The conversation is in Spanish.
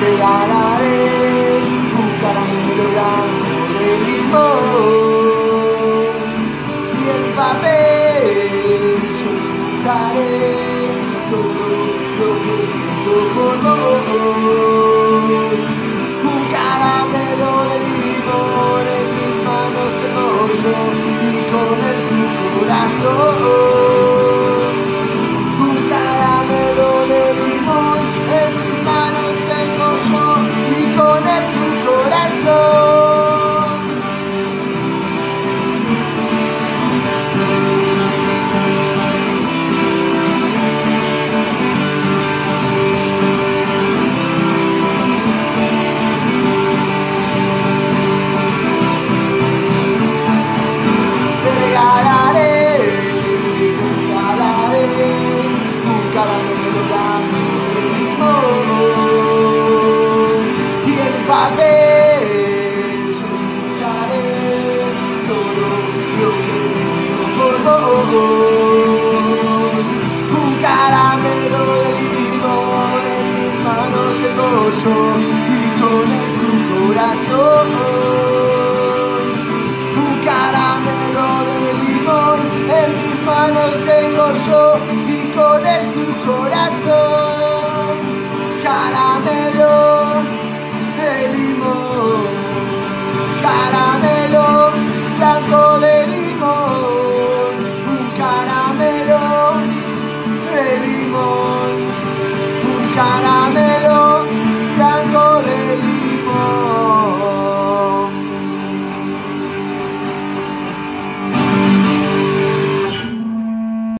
regalaré un caramelo blanco de limón y el papel yo dibujaré todo lo que siento por vos. El yo dibujaré todo lo que siento por vos. Un caramelo de limón en mis manos tengo yo y con el tu corazón. Un caramelo de limón en mis manos tengo yo y con él tu corazón. cara